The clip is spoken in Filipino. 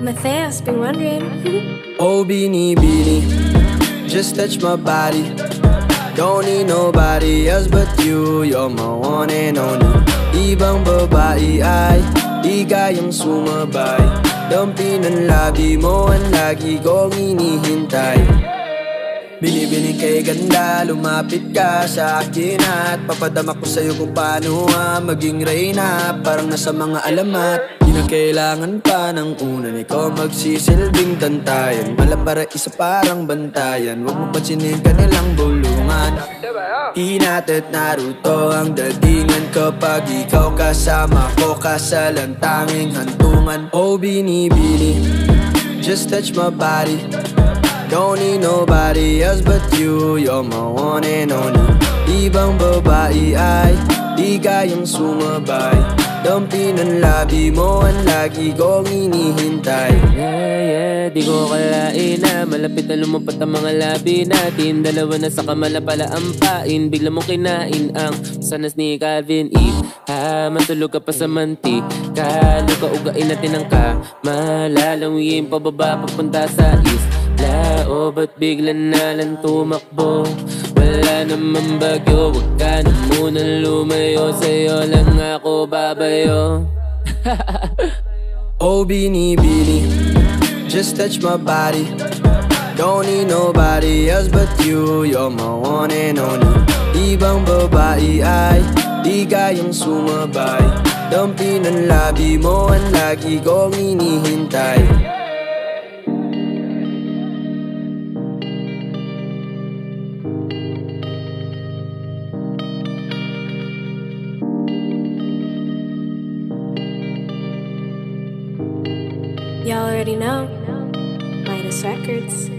Matthias, been wondering. oh, beanie, beanie, just touch my body. Don't need nobody else but you. You're my one and only. Ibang babae ay Di kayang sumabay Dampi ng labi mo Ang lagi kong inihintay Binibining kay ganda Lumapit ka sa akin At papadama ko sa'yo kung paano ha? Maging reyna Parang nasa mga alamat. Di na kailangan pa ng unan Ikaw magsisilbing tantayan. Mala para isa parang bantayan. Huwag mo pansinin kanilang bulungan. Hinat at naruto ang datingan Kapag ikaw kasama ko Kasalan tanging hantungan. Oh binibini Just touch my body Don't need nobody else but you. You're my one and only. Ibang babae ay Di kayang sumabay. Dampi ng labi mo Ang lagi kong inihintay Yeah, yeah, di ko kalain na Malapit na lumapit ang mga labi natin. Dalawa na sa kamala pala ang pain. Bigla mong kinain ang sanas ni Calvin E. Ha, matulog ka pa sa manti Kaluka ugain natin ang kama Lalawin pababa papunta sa east Lao, ba't bigla na lang tumakbo? Wala naman bagyo, wag ka na munang lumayo. Sa'yo lang ako babayo. Oh binibini Just touch my body. Don't need nobody else but you. You're my one and only. Ibang babae ay? Di kayang sumabay. Dampi ng labi mo Ang lagi kong inihintay Y'all already know. Midas Records.